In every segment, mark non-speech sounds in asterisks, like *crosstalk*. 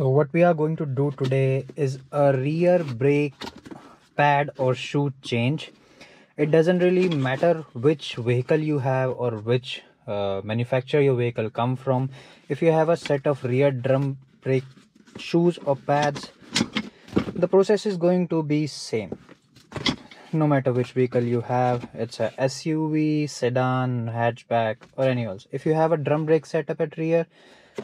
So what we are going to do today is a rear brake pad or shoe change. It doesn't really matter which vehicle you have or which uh, manufacturer your vehicle come from. If you have a set of rear drum brake shoes or pads, the process is going to be same. No matter which vehicle you have, it's a SUV, sedan, hatchback or any else. If you have a drum brake setup at rear,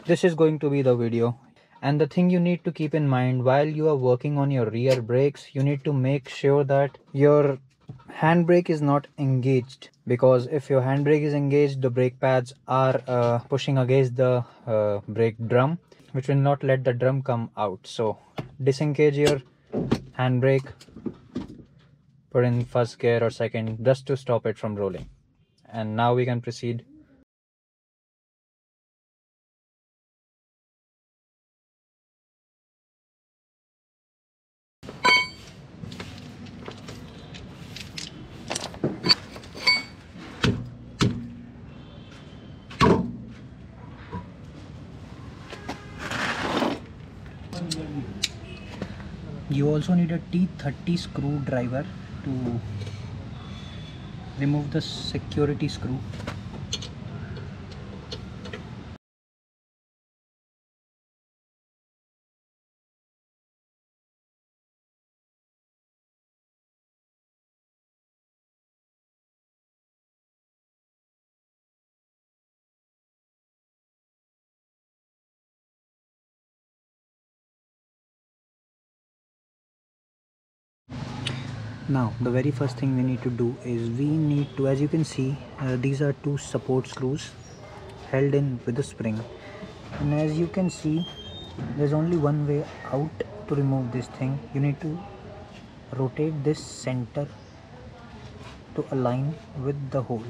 this is going to be the video and the thing you need to keep in mind while you are working on your rear brakes you need to make sure that your handbrake is not engaged. Because if your handbrake is engaged the brake pads are uh, pushing against the uh, brake drum which will not let the drum come out. So disengage your handbrake put in first gear or second just to stop it from rolling. And now we can proceed you also need a T30 screwdriver to remove the security screw now the very first thing we need to do is we need to as you can see uh, these are two support screws held in with a spring. And as you can see there's only one way out to remove this thing. You need to rotate this center to align with the hole.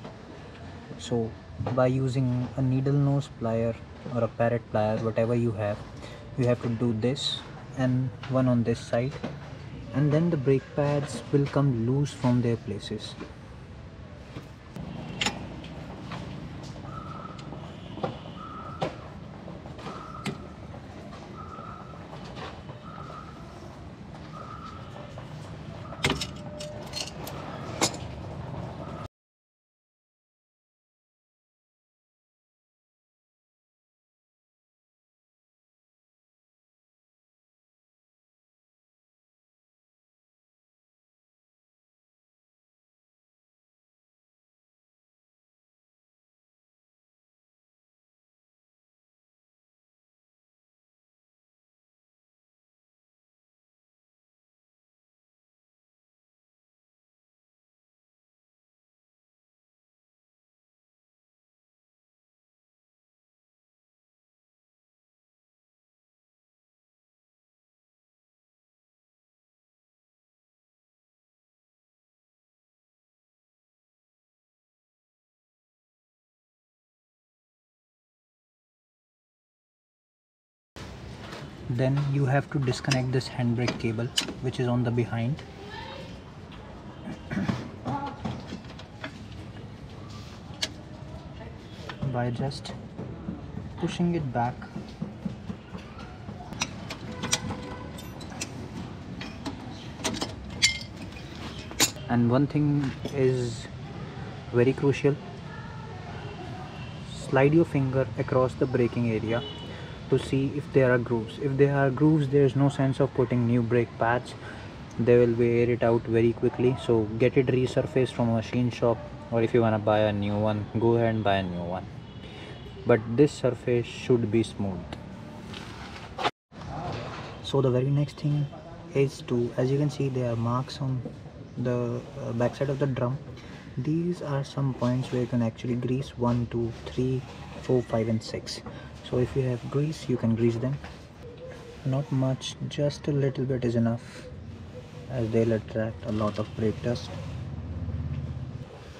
So by using a needle nose plier or a parrot plier whatever you have you have to do this and one on this side and then the brake pads will come loose from their places then you have to disconnect this handbrake cable which is on the behind. *coughs* By just pushing it back. And one thing is very crucial. Slide your finger across the braking area to see if there are grooves. If there are grooves there is no sense of putting new brake pads. They will wear it out very quickly. So get it resurfaced from a machine shop or if you want to buy a new one go ahead and buy a new one. But this surface should be smooth. So the very next thing is to as you can see there are marks on the uh, backside of the drum. These are some points where you can actually grease. One two three four five and six so if you have grease you can grease them. Not much just a little bit is enough as they'll attract a lot of brake dust.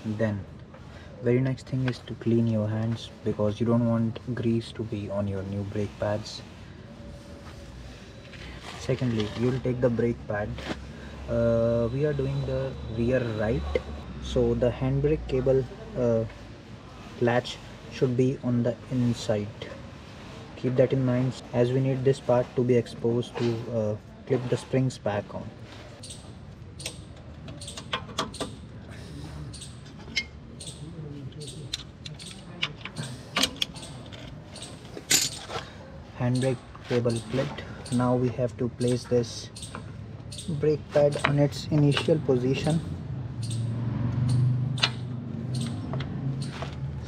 Then very next thing is to clean your hands because you don't want grease to be on your new brake pads. Secondly you'll take the brake pad. Uh, we are doing the rear right. So the handbrake cable uh, latch should be on the inside keep that in mind as we need this part to be exposed to uh, clip the springs back on. Handbrake cable flipped now we have to place this brake pad on its initial position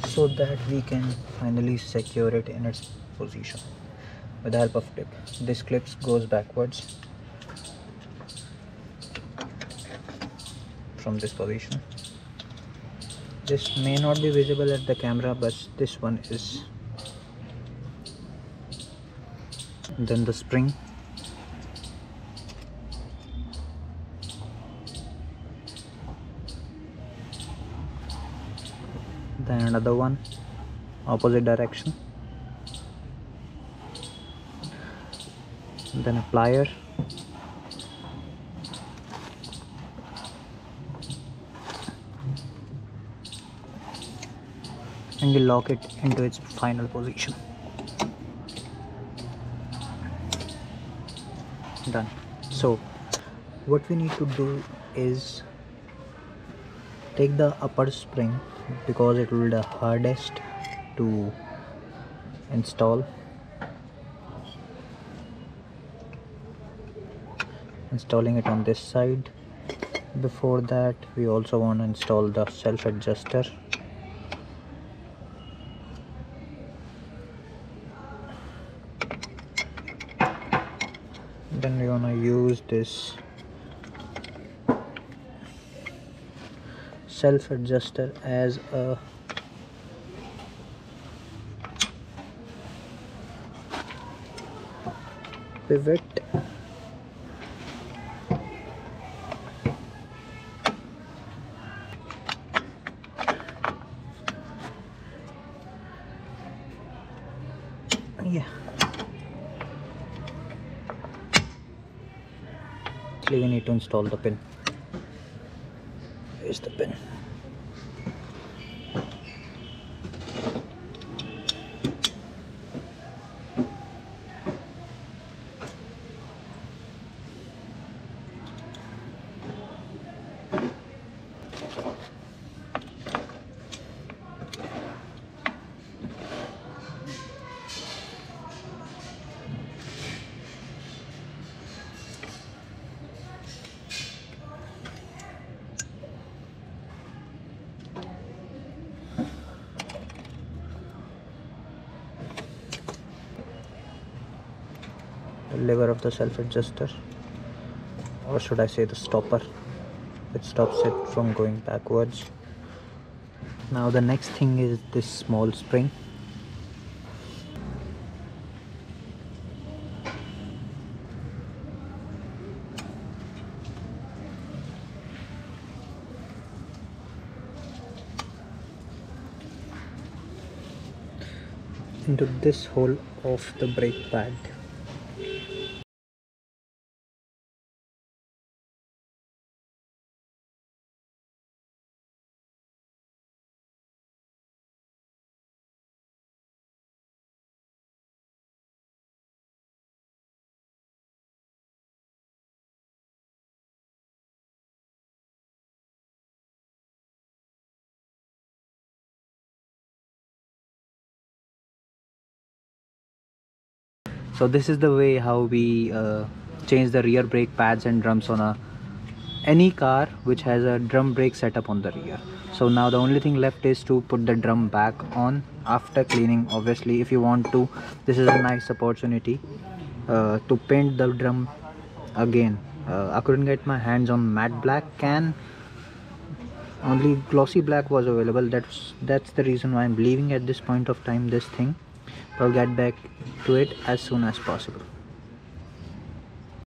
so that we can finally secure it in its position. With the help of clip this clip goes backwards from this position. This may not be visible at the camera but this one is. Then the spring. Then another one opposite direction then a plier and you lock it into its final position. Done. So what we need to do is take the upper spring because it will be the hardest to install installing it on this side. Before that we also want to install the self adjuster then we want to use this self adjuster as a pivot yeah. Actually we need to install the pin. Here's the pin lever of the self adjuster or should I say the stopper? It stops it from going backwards. Now the next thing is this small spring. Into this hole of the brake pad so this is the way how we uh, change the rear brake pads and drums on a any car which has a drum brake setup on the rear. So now the only thing left is to put the drum back on after cleaning. Obviously if you want to this is a nice opportunity uh, to paint the drum again. Uh, i couldn't get my hands on matte black can. Only glossy black was available. That's that's the reason why i'm leaving at this point of time this thing I'll get back to it as soon as possible